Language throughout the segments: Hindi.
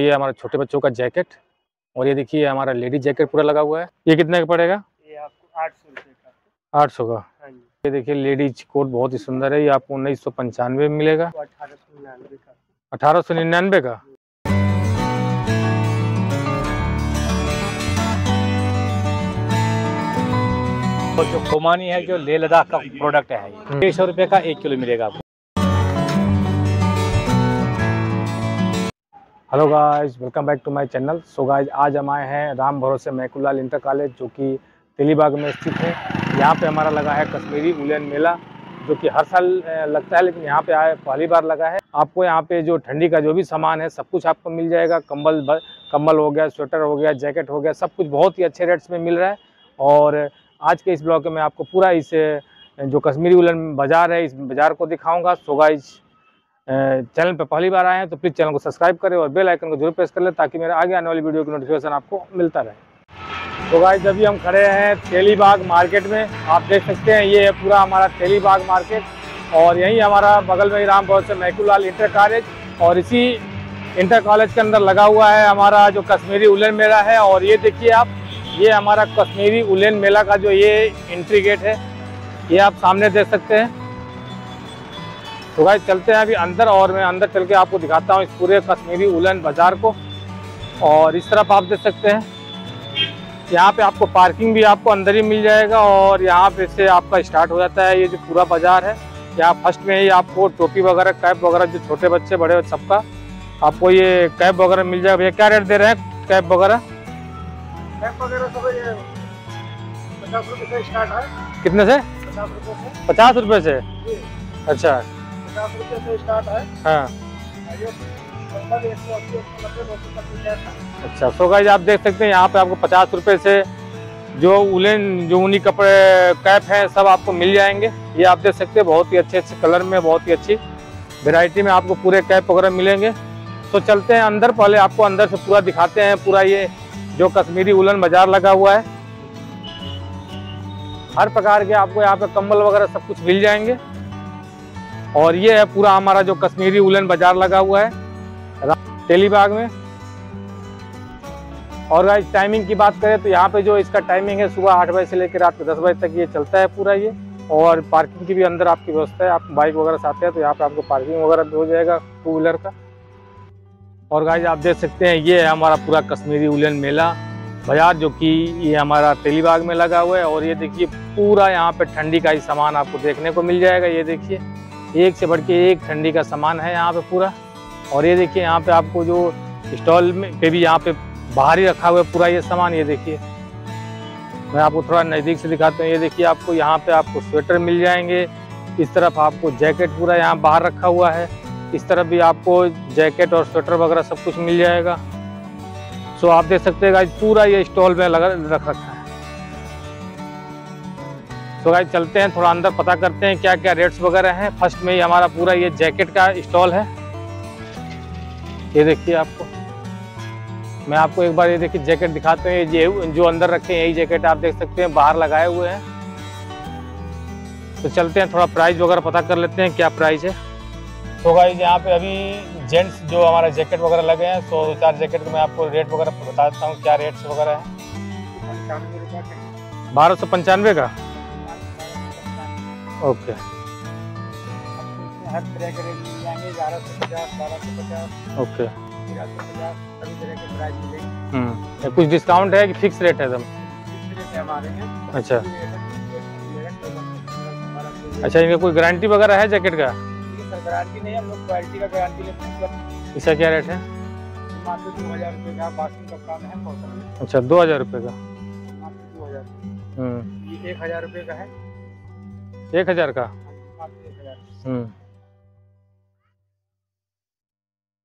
ये हमारा छोटे बच्चों का जैकेट और ये देखिए हमारा लेडीज़ जैकेट पूरा लगा हुआ है। ये कितने का पड़ेगा? ये आपको आठ सौ रुपये का। आठ सौ का। हाँ ये देखिए लेडीज़ कोट बहुत ही सुंदर है। ये आपको उन्नीस सौ पंचानवे में मिलेगा। अठारह सौ निन्यानवे का। अठारह सौ निन्यानवे का? और जो खोमानी है जो लेह लद्दाख का प्रोडक्ट है हम्म। ये छह सौ रुपये का एक किलो मिलेगा आपको। Hello guys welcome back to my channel so guys आज हम आए हैं राम भरोसे मैकुलाल इंटर कॉलेज, जो कि तेलीबाग में स्थित है। यहाँ पे हमारा लगा है कश्मीरी उलन मेला, जो कि हर साल लगता है, लेकिन यहाँ पे आए, पहली बार लगा है। आपको यहाँ पे जो ठंडी का जो भी सामान है, सब कुछ आपको मिल जाएगा। कंबल ब- कंबल हो गया, स्वेटर हो गया, जैकेट हो गया, सब कुछ बहुत ही अच्छे रेट्स में मिल रहा है। और आज के इस ब्लॉग में आपको पूरा इस जो कश्मीरी उलन बाज़ार है, इस बाज़ार को दिखाऊँगा। सो गाइस चैनल पर पहली बार आए हैं तो प्लीज़ चैनल को सब्सक्राइब करें और बेल आइकन को ज़रूर प्रेस कर लें, ताकि मेरे आगे आने वाली वीडियो की नोटिफिकेशन आपको मिलता रहे। तो गाइस अभी हम खड़े हैं तेलीबाग मार्केट में। आप देख सकते हैं, ये है पूरा हमारा तेलीबाग मार्केट और यहीं हमारा बगल में ही राम भवन से मैकुलाल इंटर कॉलेज और इसी इंटर कॉलेज के अंदर लगा हुआ है हमारा जो कश्मीरी उलन मेला है। और ये देखिए आप, ये हमारा कश्मीरी उलन मेला का जो ये एंट्री गेट है, ये आप सामने देख सकते हैं। तो भाई चलते हैं अभी अंदर और मैं अंदर चल के आपको दिखाता हूँ इस पूरे कश्मीरी उलन बाज़ार को। और इस तरफ़ आप देख सकते हैं। यहाँ पे आपको पार्किंग भी आपको अंदर ही मिल जाएगा और यहाँ पे से आपका स्टार्ट हो जाता है ये जो पूरा बाज़ार है। यहाँ फ़र्स्ट में ही आपको टोपी वगैरह कैप वगैरह जो छोटे बच्चे बड़े सबका आपको ये कैप वगैरह मिल जाएगा। भैया क्या रेट दे रहे हैं कैप वगैरह? कैप वगैरह सब पचास रुपये से स्टार्ट है। कितने से? पचास रुपये से। अच्छा। पचास रुपये से स्टार्ट है। हाँ। अच्छा सो गाइज़ आप देख सकते हैं यहाँ पे आपको पचास रुपए से जो उलेन जो ऊनी कपड़े कैप हैं सब आपको मिल जाएँगे। ये आप देख सकते हैं बहुत ही अच्छे अच्छे कलर में बहुत ही अच्छी वैरायटी में आपको पूरे कैप वगैरह मिलेंगे। तो चलते हैं अंदर पहले आपको अंदर से पूरा दिखाते हैं पूरा ये जो कश्मीरी उलन बाज़ार लगा हुआ है। हर प्रकार के आपको यहाँ पे कंबल वगैरह सब कुछ मिल जाएँगे। और ये है पूरा हमारा जो कश्मीरी उलन बाज़ार लगा हुआ है तेलीबाग में। और गाइस टाइमिंग की बात करें तो यहाँ पे जो इसका टाइमिंग है, सुबह आठ बजे से लेकर रात के दस बजे तक ये चलता है पूरा ये। और पार्किंग की भी अंदर आपकी व्यवस्था है, आप बाइक वगैरह से आते हैं तो यहाँ पे आपको पार्किंग वगैरह हो जाएगा टू व्हीलर का। और गाइस आप देख सकते हैं, ये है हमारा पूरा कश्मीरी उलन मेला बाज़ार, जो कि ये हमारा तेलीबाग में लगा हुआ है। और ये देखिए, पूरा यहाँ पे ठंडी का ही सामान आपको देखने को मिल जाएगा, ये देखिए। एक से बढ़ के एक ठंडी का सामान है यहाँ पे पूरा। और ये देखिए, यहाँ पे आपको जो स्टॉल में पे भी यहाँ पे बाहर ही रखा हुआ है पूरा ये सामान, ये देखिए। मैं आपको थोड़ा नज़दीक से दिखाता हूँ। ये देखिए, आपको यहाँ पे आपको स्वेटर मिल जाएँगे। इस तरफ़ आपको जैकेट पूरा यहाँ बाहर रखा हुआ है। इस तरफ़ भी आपको जैकेट और स्वेटर वगैरह सब कुछ मिल जाएगा। सो आप देख सकते हैं पूरा ये स्टॉल में लगा रख रखा है। तो गाइज़ चलते हैं, थोड़ा अंदर पता करते हैं क्या क्या रेट्स वगैरह हैं। फ़र्स्ट में ही हमारा पूरा ये जैकेट का स्टॉल है। ये देखिए आपको। मैं आपको एक बार ये देखिए जैकेट दिखाते हैं। ये जो अंदर रखे हैं, यही जैकेट आप देख सकते हैं, बाहर लगाए हुए हैं। तो चलते हैं, थोड़ा प्राइस वगैरह पता कर लेते हैं क्या प्राइस है। तो गाइज़ यहाँ पे अभी जेंट्स जो हमारा जैकेट वगैरह लगे हैं, सो चार जैकेट मैं आपको रेट वगैरह बता देता हूँ क्या रेट्स वगैरह है। बारह सौ पंचानवे का। ओके। हर तरह के रेंज मिल जाएँगे ग्यारह सौ पचास बारह सौ पचास ओके। तेरह सौ पचास सभी तरह के प्राइस मिलेंगे। हम्म। कुछ डिस्काउंट है कि फिक्स रेट है एकदम? हमारे अच्छा। हमारा अच्छा इनका कोई गारंटी वगैरह है जैकेट का? गारंटी नहीं हम लोग क्वालिटी का गारंटी लेते हैं मतलब इसका क्या रेट है? मात्र दो हज़ार रुपये का बाकी का काम है अच्छा दो हज़ार रुपये का। मात्र दो हज़ार। हम्म। एक हज़ार रुपये का है। एक हज़ार का? मात्र एक हज़ार हम्म।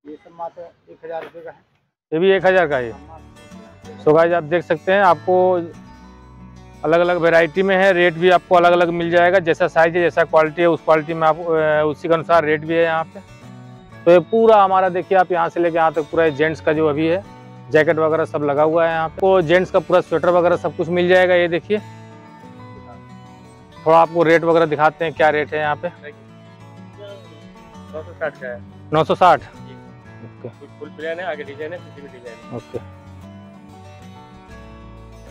ये सब मात्र एक हज़ार रुपये का है। ये भी एक हज़ार का ही। सो गाइज़ आप देख सकते हैं आपको अलग अलग वैरायटी में है रेट भी आपको अलग अलग मिल जाएगा जैसा साइज़ है जैसा क्वालिटी है उस क्वालिटी में आप उसी के अनुसार रेट भी है यहाँ पे। तो ये पूरा हमारा देखिए आप यहाँ से लेके यहाँ तक पूरा जेंट्स का जो अभी है जैकेट वगैरह सब लगा हुआ है यहाँ पे। जेंट्स का पूरा स्वेटर वगैरह सब कुछ मिल जाएगा ये देखिए। थोड़ा आपको रेट वगैरह दिखाते हैं क्या रेट है यहाँ पे? दो सौ साठ का है। नौ सौ साठ? ओके। फुल प्लेन है आगे डिज़ाइन है पीछे भी डिज़ाइन ओके।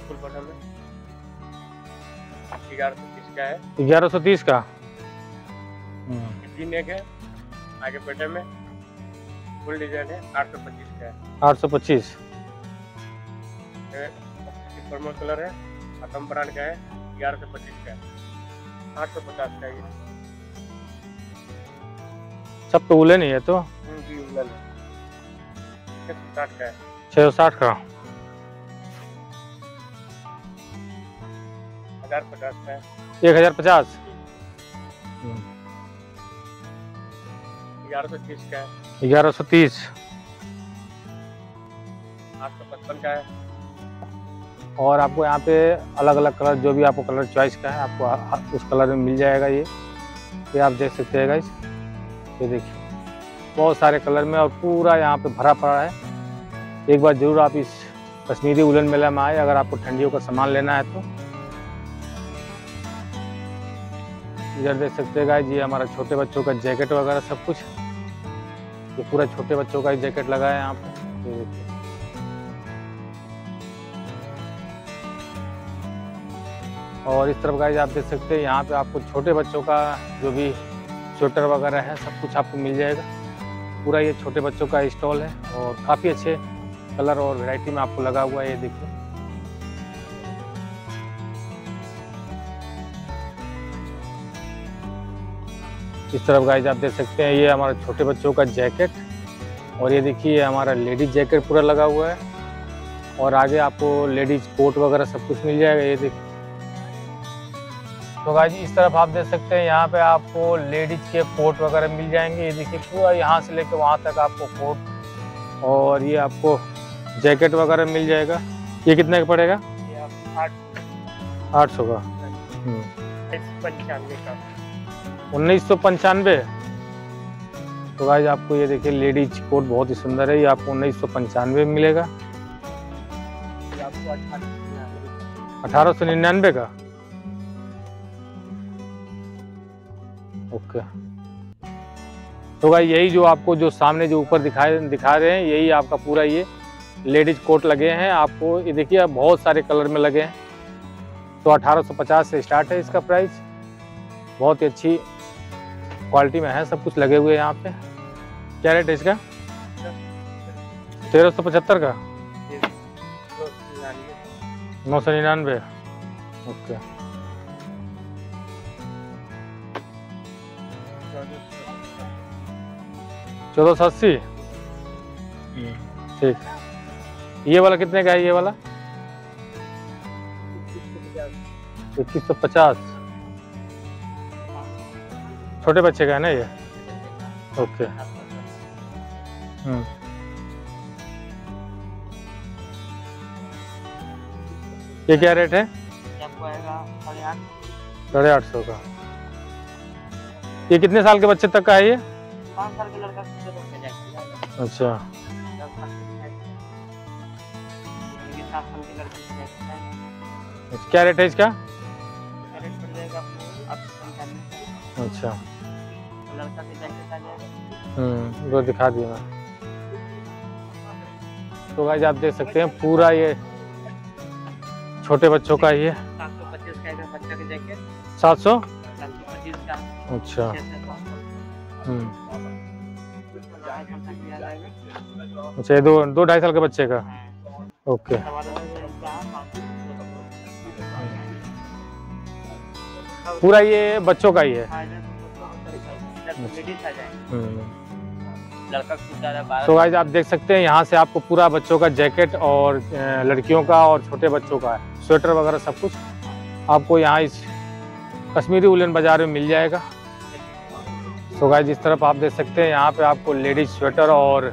फुल बटन है। ग्यारह सौ तीस का है। ग्यारह सौ तीस का? हम्म, तीन एक है। आगे पेटे में फुल डिज़ाइन है आठ सौ पच्चीस का है। आठ सौ पच्चीस। कलर है। ब्रांड का है। ग्यारह सौ पच्चीस का है। आठ सौ पचास का ये। सब तो उले नहीं है तो? हम्म, जी उलन छः सौ साठ का है। छः सौ साठ का? हज़ार पचास का है। एक हज़ार पचास? ग्यारह सौ तीस का है। ग्यारह सौ तीस। आठ सौ पचपन का है। और आपको यहाँ पे अलग अलग कलर, जो भी आपको कलर चॉइस का है, आपको उस कलर में मिल जाएगा ये। ये आप देख सकते हैं गाइस ये देखिए। बहुत सारे कलर में और पूरा यहाँ पे भरा पड़ा है। एक बार ज़रूर आप इस कश्मीरी उलन मेला में आए, अगर आपको ठंडियों का सामान लेना है तो। इधर देख सकते हैं गाइस ये हमारा छोटे बच्चों का जैकेट वगैरह सब कुछ। ये पूरा छोटे बच्चों का ही जैकेट लगा है यहाँ पर ये देखिए। और इस तरफ़ गाइज़ आप देख सकते हैं, यहाँ पे आपको छोटे बच्चों का जो भी स्वेटर वगैरह है, सब कुछ आपको मिल जाएगा। पूरा ये छोटे बच्चों का स्टॉल है और काफ़ी अच्छे कलर और वैरायटी में आपको लगा हुआ है, ये देखिए। इस तरफ़ गाइज़ आप देख सकते हैं, ये हमारा छोटे बच्चों का जैकेट और ये देखिए, ये हमारा लेडीज़ जैकेट पूरा लगा हुआ है। और आगे आपको लेडीज़ कोट वगैरह सब कुछ मिल जाएगा, ये देखिए। तो गाजी इस तरफ़ आप देख सकते हैं यहाँ पे आपको लेडीज़ के कोट वगैरह मिल जाएँगे। ये देखिए पूरा यहाँ से लेकर वहाँ तक आपको कोट और ये आपको जैकेट वगैरह मिल जाएगा। ये कितने का पड़ेगा? आठ सौ का। हम्म। का। उन्नीस सौ पंचानवे? तो गाइज़ आपको ये देखिए लेडीज़ कोट बहुत ही सुंदर है। ये आपको उन्नीस सौ पंचानवे में मिलेगा। अठारह सौ निन्यानवे का? ओके तो भाई यही जो आपको जो सामने जो ऊपर दिखाए दिखा रहे हैं यही आपका पूरा ये लेडीज़ कोट लगे हैं। आपको ये देखिए बहुत सारे कलर में लगे हैं। तो 1850 से स्टार्ट है इसका प्राइस बहुत ही अच्छी क्वालिटी में है सब कुछ लगे हुए हैं यहाँ पे। क्या रेट है इसका? तेरह सौ पचहत्तर का? नौ सौ निन्यानवे। ओके। चौदह सौ अस्सी? ठीक। ये वाला कितने का है ये वाला? इक्कीस सौ पचास। छोटे बच्चे का है ना ये? ओके। हम्म। ये क्या रेट है? साढ़े आठ सौ का। ये कितने साल के बच्चे तक का है ये? पाँच साल के लड़का अच्छा। के जाएगा। अच्छा, क्या रेट है इसका? अच्छा। लड़का हम्म वो दिखा दिया मैं तो गाइस आप देख सकते हैं पूरा ये छोटे बच्चों का ही है। सात सौ अच्छा। अच्छा ये दो दो ढाई साल के बच्चे का? ओके। पूरा ये बच्चों का ही है। हम्म बारह तो गाइज़ आप देख सकते हैं यहाँ से आपको पूरा बच्चों का जैकेट और लड़कियों का और छोटे बच्चों का स्वेटर वगैरह सब कुछ आपको यहाँ इस कश्मीरी उलन बाज़ार में मिल जाएगा। तो गाइज़ इस तरफ़ आप देख सकते हैं, यहाँ पे आपको लेडीज़ स्वेटर और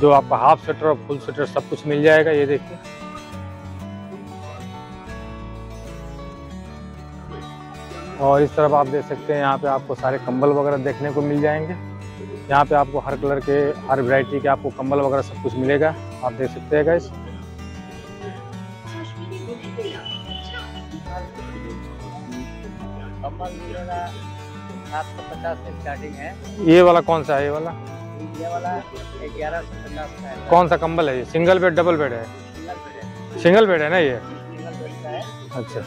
जो आपका हाफ़ स्वेटर और फुल स्वेटर सब कुछ मिल जाएगा, ये देखिए। और इस तरफ़ आप देख सकते हैं, यहाँ पे आपको सारे कंबल वगैरह देखने को मिल जाएँगे। यहाँ पे आपको हर कलर के, हर वैरायटी के आपको कंबल वगैरह सब कुछ मिलेगा, आप देख सकते हैं गाइस कम्बल मिलेगा सात सौ पचास से स्टार्टिंग है। ये वाला कौन सा है? ये वाला? ये वाला ग्यारह सौ पचास का है। कौन सा कंबल है ये? सिंगल बेड डबल बेड है? सिंगल बेड है। ना ये? सिंगल बेड का है। अच्छा।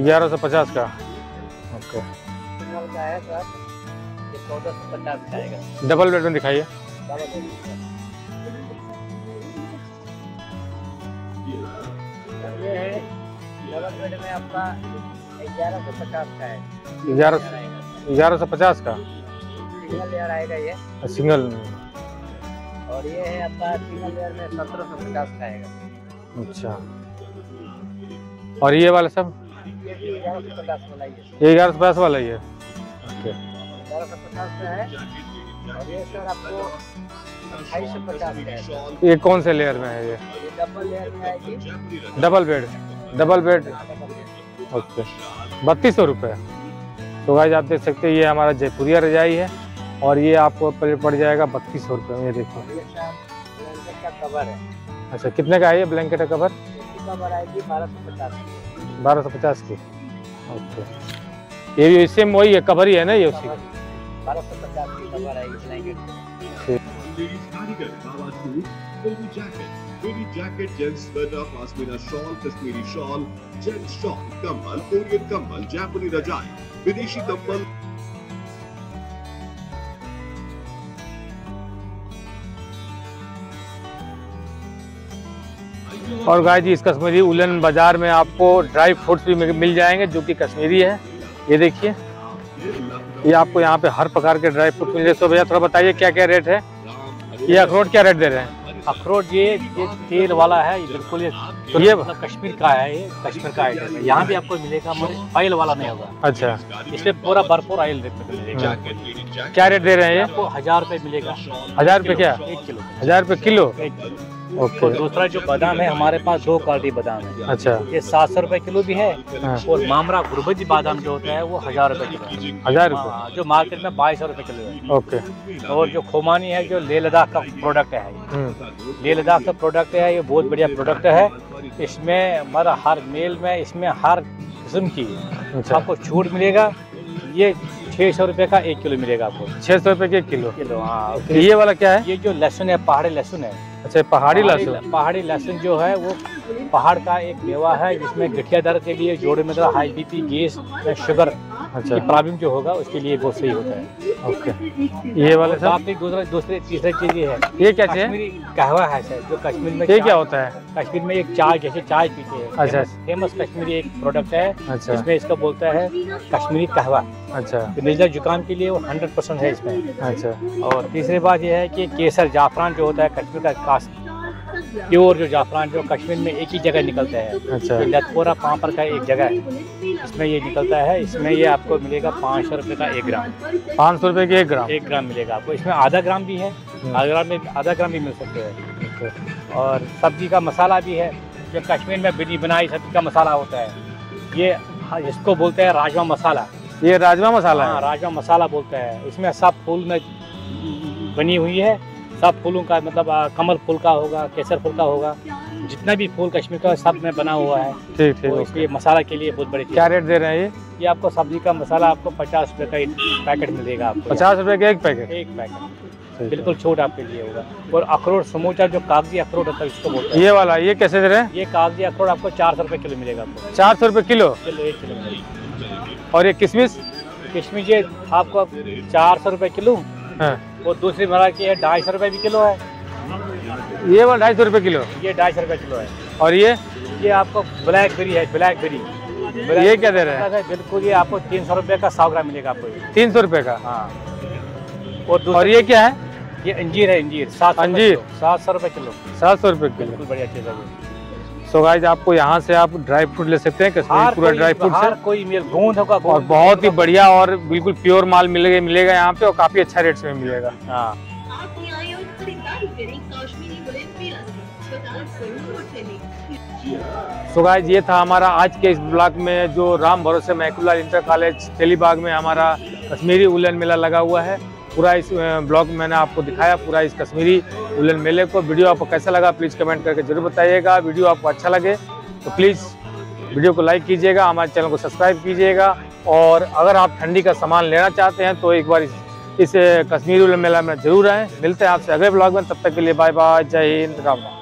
ग्यारह सौ पचास का ओके। है डबल बेड में दिखाइए। ये है। डबल बेड में आपका ग्यारह सौ पचास का है। ग्यारह आएगा ग्यारह सौ पचास का? सिंगल लेयर आएगा ये। सिंगल? और ये है आपका सिंगल लेयर में सत्रह सौ पचास का आएगा। अच्छा। और ये वाला सब? ये ग्यारह सौ पचास वाला ही है। ओके। ग्यारह सौ पचास का है। और ये सर आपको है। ये कौन से लेयर में है ये? डबल लेयर में आएगी। Double bed double bed okay. बत्तीस सौ रुपये तो गाइज़ आप देख सकते हैं ये हमारा जयपुरिया रजाई है और ये आपको पड़ जाएगा बत्तीस सौ रुपये में ये ब्लैंकेट का कवर है अच्छा कितने का है ये ब्लैंकेट का कवर कवर आएगी बारह सौ पचास की। बारह सौ पचास की ओके। ये भी सेम वही है कवर ही है ना ये उसी बारह सौ पचास की कवर आएगी blanket Baby jacket, gents sweater, pashmina shawl, Kashmiri shawl, gents shawl, kammal, Korean kammal, Japanese rajai, Videshi kammal, और गाय जी इस कश्मीरी उलन बाज़ार में आपको ड्राई फ्रूट्स भी मिल मिल जाएँगे जो कि कश्मीरी है ये देखिए ये आपको यहाँ पे हर प्रकार के ड्राई फ्रूट मिल जाए तो भैया थोड़ा बताइए क्या क्या रेट है ये अखरोट क्या रेट दे रहे हैं अखरोट ये ये तेल वाला है ये बिल्कुल ये तो ये मतलब कश्मीर का है ये कश्मीर का आइटम है। यहाँ भी आपको मिलेगा मगर ऑयल वाला नहीं होगा। अच्छा। इसमें पूरा भरपूर ऑयल मिलेगा क्या रेट दे रहे हैं ये? आपको हज़ार रुपये मिलेगा। हज़ार रुपये क्या? एक किलो। हज़ार रुपये किलो? एक किलो। ओके। और दूसरा जो बादाम है हमारे पास दो क्वालिटी बादाम है। अच्छा। ये सात सौ रुपए किलो भी है हाँ, और मामरा गुरबजी बादाम जो होता है वो हज़ार रुपए किलो हज़ार रुपये हाँ, जो मार्केट में बाईस सौ रुपए किलो है। ओके। और जो खोमानी है जो लेह लद्दाख का प्रोडक्ट है। हम्म, लेह लद्दाख का प्रोडक्ट है ये बहुत बढ़िया प्रोडक्ट है। इसमें हमारा हर मेल में इसमें हर किस्म की अच्छा। आपको छूट मिलेगा। ये छः सौ रुपये का एक किलो मिलेगा आपको। छः सौ रुपये के एक किलो? किलो हाँ। ये वाला क्या है? ये जो लहसुन है पहाड़ी लहसुन है अच्छा पहाड़ी लहसुन। पहाड़ी लहसुन जो है वो पहाड़ का एक मेवा है जिसमें गठिया दर्द के लिए जोड़े में हाई बीपी गैस या शुगर अच्छा। प्रॉब्लम जो होगा उसके लिए बहुत सही होता है। ओके। ये वाले सब? दूसरा दूसरे तीसरी चीज़ ये है। ये क्या चीज़ है? कश्मीरी कहवा है सर जो कश्मीर में ये क्या होता है? कश्मीर में एक चाय जैसे चाय पीते हैं। अच्छा। फेमस- कश्मीरी एक प्रोडक्ट है अच्छा। इसमें इसका बोलता है कश्मीरी कहवा। अच्छा। तो नजला जुकाम के लिए वो हंड्रेड परसेंट है इसमें। अच्छा। और तीसरी बात यह है कि केसर जाफरान जो होता है कश्मीर का प्योर जो जाफरान जो कश्मीर में एक ही जगह निकलता है। अच्छा। लतपोरा पापड़ का एक जगह है। इसमें ये निकलता है इसमें ये आपको मिलेगा पाँच सौ रुपये का एक ग्राम। पाँच सौ रुपये के एक ग्राम? एक ग्राम मिलेगा आपको। इसमें आधा ग्राम भी है आधा ग्राम में आधा ग्राम भी मिल सकते हैं। और सब्ज़ी का मसाला भी है। जो कश्मीर में बनी बनाई सब्ज़ी का मसाला होता है। ये हाँ, इसको बोलते हैं राजमा मसाला। ये राजमा मसाला हाँ? राजमा मसाला बोलते हैं। इसमें सब फूल में बनी हुई है। सब फूलों का मतलब आ, कमल फूल का होगा केसर फूल का होगा जितना भी फूल कश्मीर का सब में बना हुआ है। ठीक ठीक तो इसलिए मसाला के लिए बहुत बड़ी क्या रेट दे रहे हैं ये? ये आपको सब्ज़ी का मसाला आपको पचास रुपये का एक पैकेट मिलेगा आपको। पचास रुपये का एक पैकेट? एक पैकेट। बिल्कुल छूट आपके लिए होगा। और अखरोट समूचा जो कागज़ी अखरोट होता है इसको बोलते हैं। ये वाला ये कैसे दे रहे हैं? ये कागज़ी अखरोट आपको चार सौ रुपये किलो मिलेगा आपको। चार सौ रुपये किलो? किलो एक किलो मिलेगा। और ये किशमिश? किशमिश ये आपको चार सौ रुपये किलो। हाँ। और दूसरी मरा की है ढाई सौ रुपये भी किलो है। ये वाला ढाई सौ रुपये किलो? ये ढाई सौ रुपये किलो है। और ये? ये आपको ब्लैक बेरी है ब्लैक बेरी। ये क्या दे रहे हैं? बिल्कुल ये आपको तीन सौ रुपये का सौ ग्राम मिलेगा आपको। तीन सौ रुपये का? हाँ। और और ये क्या है? ये अंजीर है अंजीर। सात सौ अंजीर? सात सौ रुपये किलो। सात सौ रुपये किलो। बिल्कुल बढ़िया चीज़ है सो गाइज़ आपको यहाँ से आप ड्राई फ्रूट ले सकते हैं कश्मीरी पूरा ड्राई फ्रूट से। कोई गोंद होगा और बहुत ही बढ़िया और बिल्कुल प्योर माल मिलेगा मिलेगा यहाँ पे और काफ़ी अच्छा रेट में मिलेगा। हाँ। से चलें सो गाइज़ ये था हमारा आज के इस ब्लॉग में जो राम भरोसे मैकुला इंटर कॉलेज तेलीबाग में हमारा कश्मीरी उलन मेला लगा हुआ है। पूरा इस ब्लॉग मैंने आपको दिखाया, पूरा इस कश्मीरी उलन मेले को। वीडियो आपको कैसा लगा प्लीज़ कमेंट करके ज़रूर बताइएगा। वीडियो आपको अच्छा लगे तो प्लीज़ वीडियो को लाइक कीजिएगा, हमारे चैनल को सब्सक्राइब कीजिएगा। और अगर आप ठंडी का सामान लेना चाहते हैं तो एक बार इस इस कश्मीरी उलन मेला में ज़रूर आएँ। मिलते हैं आपसे अगले ब्लॉग में, तब तक के लिए बाय बाय जय हिंद राम राम